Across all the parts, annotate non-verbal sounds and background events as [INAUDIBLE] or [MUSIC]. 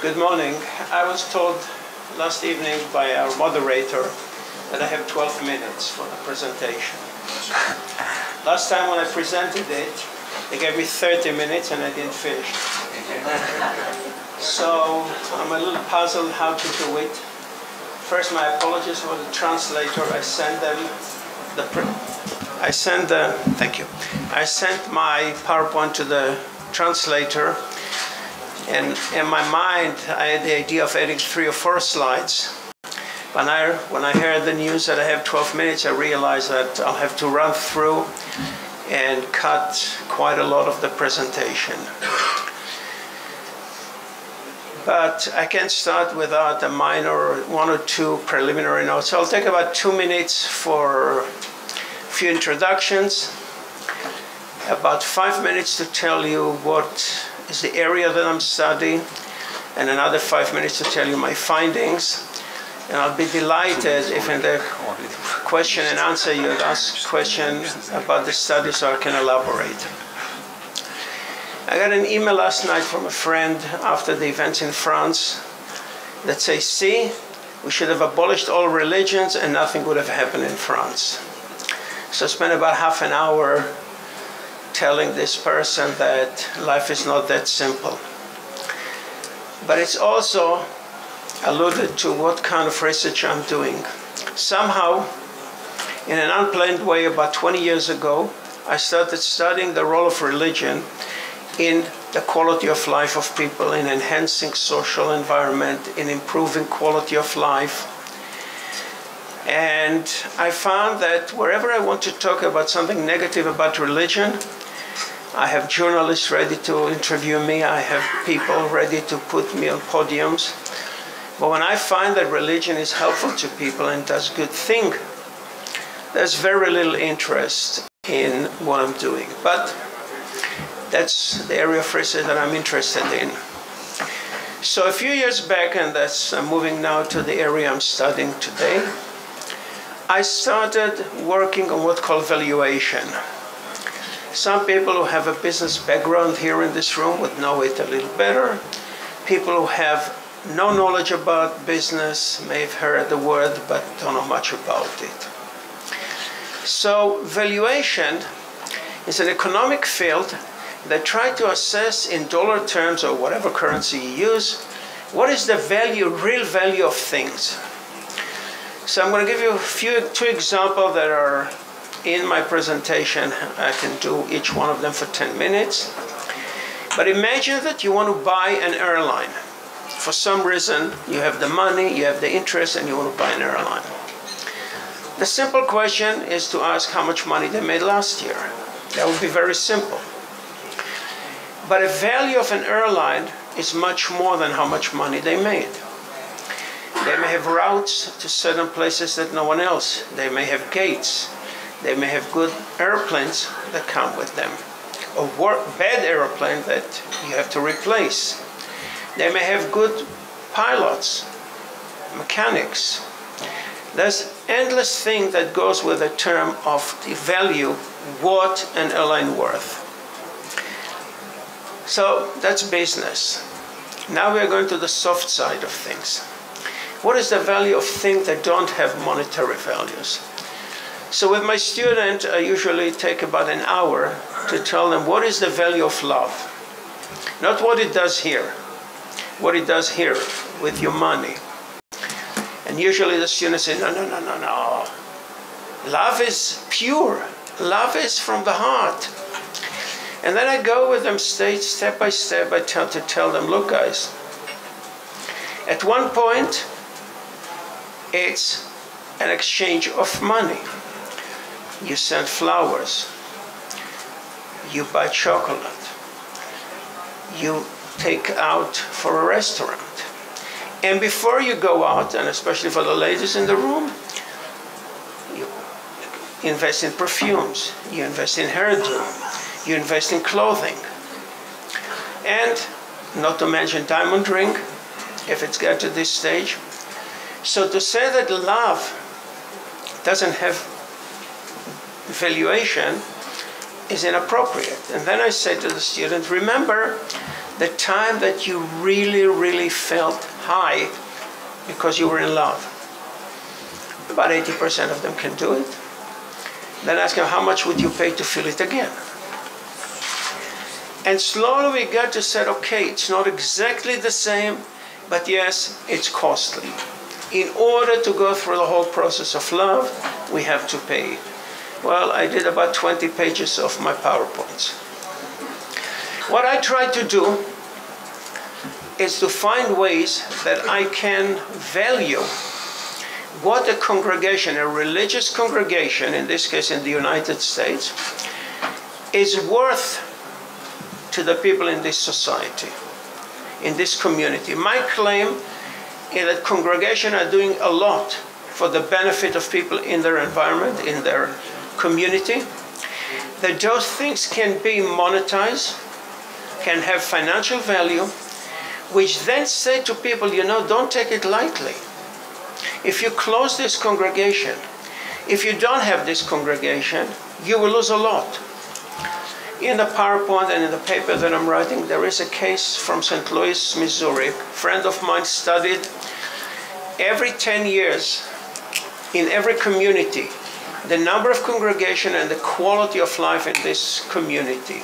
Good morning. I was told last evening by our moderator that I have 12 minutes for the presentation. Last time when I presented it, they gave me 30 minutes and I didn't finish. So I'm a little puzzled how to do it. First, my apologies for the translator. I sent them the. I sent the. Thank you. I sent my PowerPoint to the translator and in my mind, I had the idea of adding three or four slides. When I, when I heard the news that I have 12 minutes, I realized that I'll have to run through and cut quite a lot of the presentation. But I can't start without a minor one or two preliminary notes. So I'll take about two minutes for a few introductions, about five minutes to tell you what is the area that I'm studying, and another five minutes to tell you my findings. And I'll be delighted if in the question and answer you ask questions about the study so I can elaborate. I got an email last night from a friend after the events in France that says, see, we should have abolished all religions and nothing would have happened in France. So I spent about half an hour telling this person that life is not that simple. But it's also alluded to what kind of research I'm doing. Somehow, in an unplanned way, about 20 years ago, I started studying the role of religion in the quality of life of people, in enhancing social environment, in improving quality of life. And I found that wherever I want to talk about something negative about religion, I have journalists ready to interview me. I have people ready to put me on podiums. But when I find that religion is helpful to people and does good thing, there's very little interest in what I'm doing. But that's the area of research that I'm interested in. So a few years back, and that's I'm moving now to the area I'm studying today, I started working on what's called valuation. Some people who have a business background here in this room would know it a little better. People who have no knowledge about business may have heard the word but don't know much about it. So, valuation is an economic field that tries to assess in dollar terms or whatever currency you use what is the value, real value of things. So, I'm going to give you a few two examples that are in my presentation. I can do each one of them for 10 minutes. But imagine that you want to buy an airline. For some reason, you have the money, you have the interest, and you want to buy an airline. The simple question is to ask how much money they made last year. That would be very simple. But the value of an airline is much more than how much money they made. They may have routes to certain places that no one else. They may have gates. They may have good airplanes that come with them, a bad airplane that you have to replace. They may have good pilots, mechanics. There's endless thing that goes with the term of the value, what an airline worth. So that's business. Now we are going to the soft side of things. What is the value of things that don't have monetary values? So with my student, I usually take about an hour to tell them what is the value of love. Not what it does here, what it does here with your money. And usually the students say, no, no, no, no, no. Love is pure. Love is from the heart. And then I go with them stage step by step. I tell to tell them, look, guys. At one point, it's an exchange of money. You send flowers. You buy chocolate. You take out for a restaurant. And before you go out, and especially for the ladies in the room, you invest in perfumes, you invest in hairdo, you invest in clothing. And not to mention diamond ring, if it's got to this stage. So to say that love doesn't have valuation is inappropriate. And then I say to the student, remember the time that you really, really felt high because you were in love. About 80% of them can do it. Then ask them, how much would you pay to feel it again? And slowly we got to say, okay, it's not exactly the same, but yes, it's costly. In order to go through the whole process of love, we have to pay. Well, I did about 20 pages of my PowerPoints. What I try to do is to find ways that I can value what a congregation, a religious congregation, in this case in the United States, is worth to the people in this society, in this community. My claim is that congregations are doing a lot for the benefit of people in their environment, in their community, that those things can be monetized can have financial value, which then say to people, you know, don't take it lightly. If you close this congregation, if you don't have this congregation, you will lose a lot. In the PowerPoint and in the paper that I'm writing, there is a case from St. Louis, Missouri. A friend of mine studied every 10 years in every community the number of congregation and the quality of life in this community.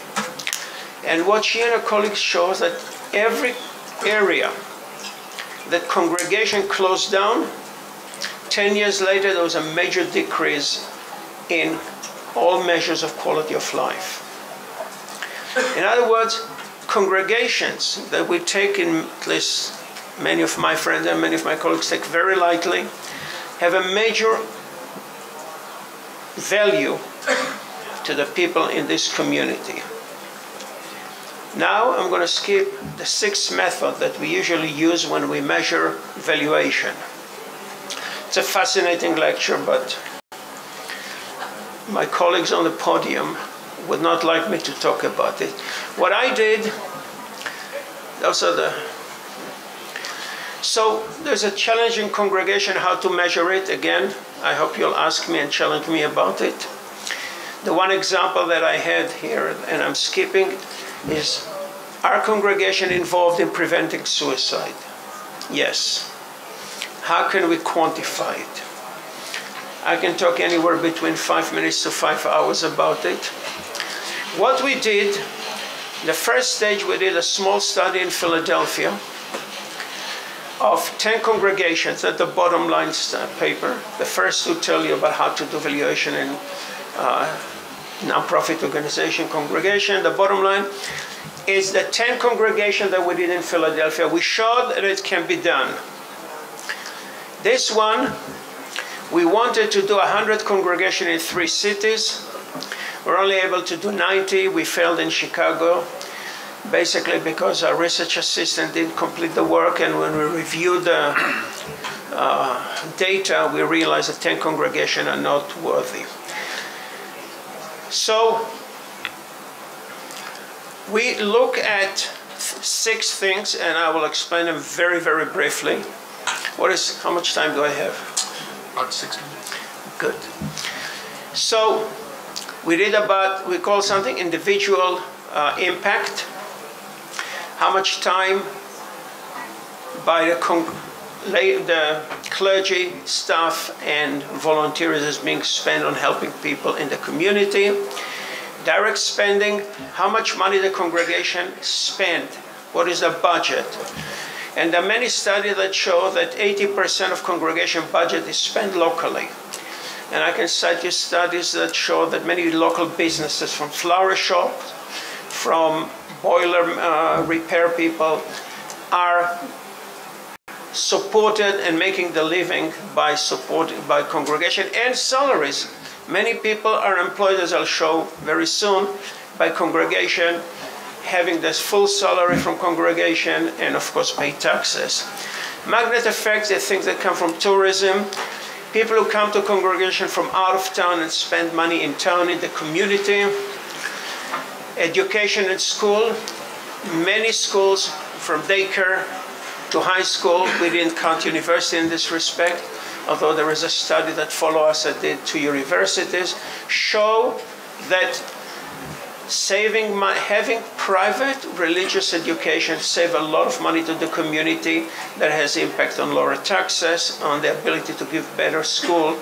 And what she and her colleagues show is that every area that congregation closed down, 10 years later there was a major decrease in all measures of quality of life. In other words, congregations that we take in, at least many of my friends and many of my colleagues take very lightly, have a major value to the people in this community. Now I'm going to skip the sixth method that we usually use when we measure valuation. It's a fascinating lecture, but my colleagues on the podium would not like me to talk about it. What I did, those are the. So there's a challenging congregation how to measure it. Again, I hope you'll ask me and challenge me about it. The one example that I had here, and I'm skipping, is our congregation involved in preventing suicide? Yes. How can we quantify it? I can talk anywhere between five minutes to five hours about it. What we did, the first stage, we did a small study in Philadelphia of 10 congregations at the bottom line paper. The first to tell you about how to do valuation in uh, nonprofit organization congregation. The bottom line is the 10 congregations that we did in Philadelphia. We showed that it can be done. This one, we wanted to do 100 congregations in three cities. We're only able to do 90. We failed in Chicago, basically because our research assistant didn't complete the work. And when we reviewed the uh, data, we realized that 10 congregations are not worthy. So we look at six things, and I will explain them very, very briefly. What is, how much time do I have? About six minutes. Good. So, we read about, we call something individual uh, impact. How much time by the, the clergy, staff, and volunteers is being spent on helping people in the community direct spending, how much money the congregation spent, what is the budget. And there are many studies that show that 80% of congregation budget is spent locally. And I can cite you studies that show that many local businesses, from flower shops, from boiler uh, repair people, are supported and making the living by supporting by congregation and salaries Many people are employed, as I'll show very soon, by congregation, having this full salary from congregation, and of course pay taxes. Magnet effects are things that come from tourism. People who come to congregation from out of town and spend money in town, in the community. Education at school. Many schools, from daycare to high school, we didn't count university in this respect, although there is a study that follow us at the two universities, show that saving my, having private religious education save a lot of money to the community that has impact on lower taxes on the ability to give better school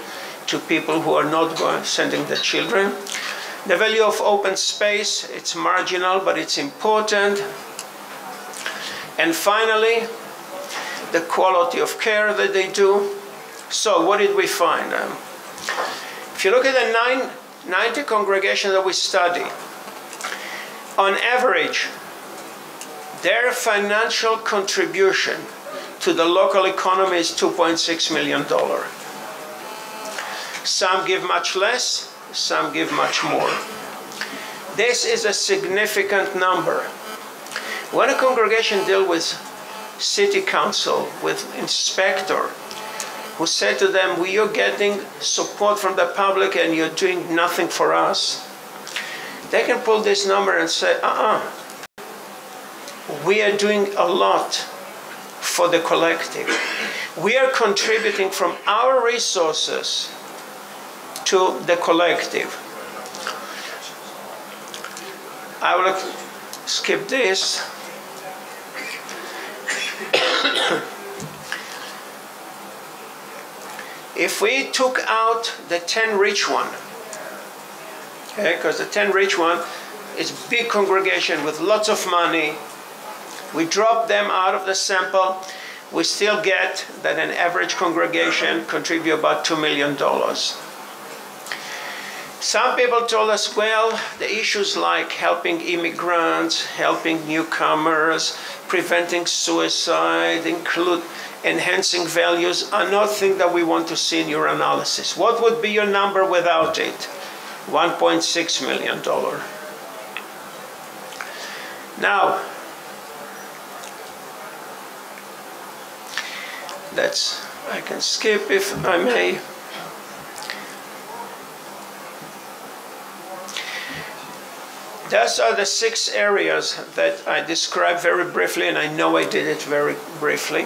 to people who are not going, sending their children the value of open space it's marginal but it's important and finally the quality of care that they do so what did we find um, if you look at the nine, 90 congregations that we study on average, their financial contribution to the local economy is $2.6 million. Some give much less, some give much more. This is a significant number. When a congregation deals with city council, with inspector, who said to them, we are getting support from the public and you're doing nothing for us, they can pull this number and say, uh-uh, we are doing a lot for the collective. We are contributing from our resources to the collective. I will skip this. [COUGHS] if we took out the 10 rich one, okay, because the 10 rich one is a big congregation with lots of money, we drop them out of the sample, we still get that an average congregation contribute about $2 million. Some people told us, well, the issues like helping immigrants, helping newcomers, preventing suicide, include enhancing values are not things that we want to see in your analysis. What would be your number without it? $1.6 million. Now, that's, I can skip if I may. Those are the six areas that I described very briefly, and I know I did it very briefly.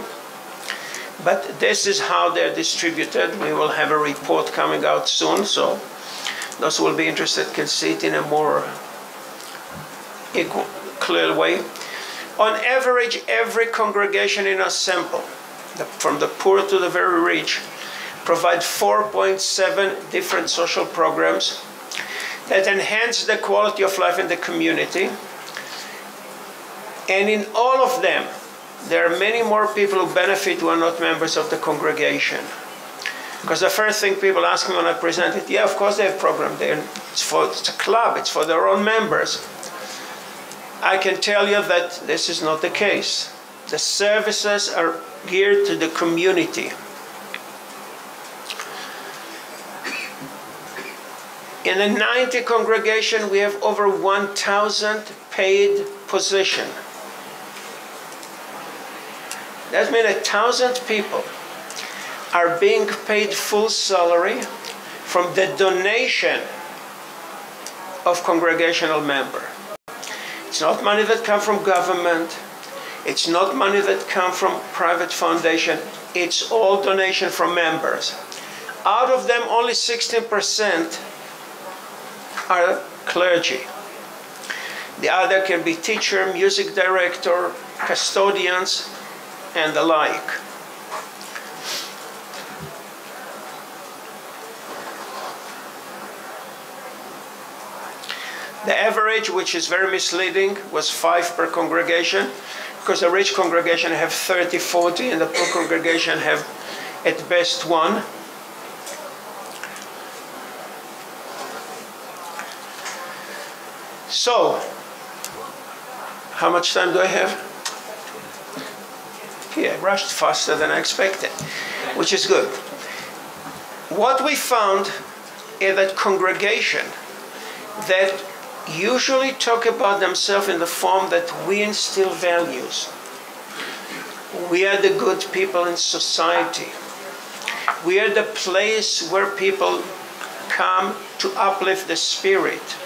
But this is how they're distributed. We will have a report coming out soon, so those who will be interested can see it in a more equal, clear way. On average, every congregation in a sample, from the poor to the very rich, provide 4.7 different social programs that enhance the quality of life in the community. And in all of them, there are many more people who benefit who are not members of the congregation. Because the first thing people ask me when I present it, yeah, of course they have program there. It's for it's a club, it's for their own members. I can tell you that this is not the case. The services are geared to the community. In the 90 congregation, we have over 1,000 paid position. That means a thousand people are being paid full salary from the donation of congregational member. It's not money that come from government. It's not money that come from private foundation. It's all donation from members. Out of them, only 16% are clergy. The other can be teacher, music director, custodians, and the like. The average, which is very misleading, was five per congregation, because the rich congregation have 30, 40, and the poor congregation have at best one. So, how much time do I have? Yeah, rushed faster than I expected, which is good. What we found is that congregation that usually talk about themselves in the form that we instill values. We are the good people in society. We are the place where people come to uplift the spirit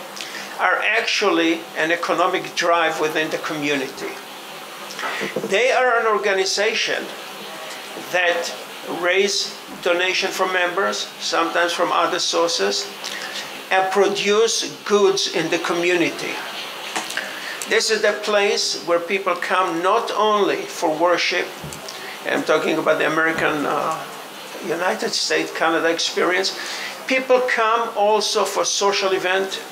are actually an economic drive within the community. They are an organization that raise donation from members, sometimes from other sources, and produce goods in the community. This is the place where people come not only for worship, I'm talking about the American uh, United States Canada experience. People come also for social event,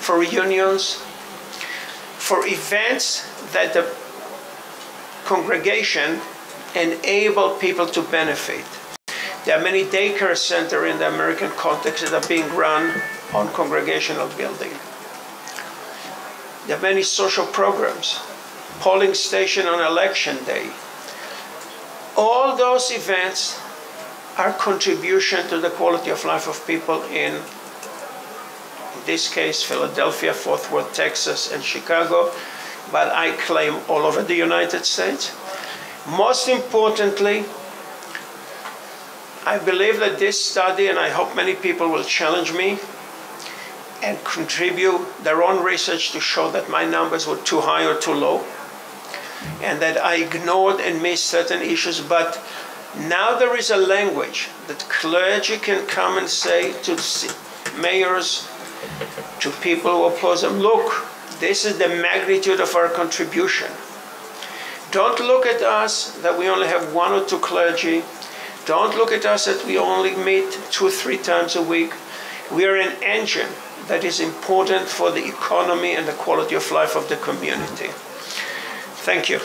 for reunions, for events that the congregation enable people to benefit. There are many daycare centers in the American context that are being run on congregational building. There are many social programs, polling station on election day. All those events are contribution to the quality of life of people in, in this case, Philadelphia, Fort Worth, Texas, and Chicago, but I claim all over the United States. Most importantly, I believe that this study, and I hope many people will challenge me and contribute their own research to show that my numbers were too high or too low, and that I ignored and missed certain issues. But now there is a language that clergy can come and say to mayors, to people who oppose them, look, this is the magnitude of our contribution. Don't look at us that we only have one or two clergy don't look at us that we only meet two or three times a week. We are an engine that is important for the economy and the quality of life of the community. Thank you.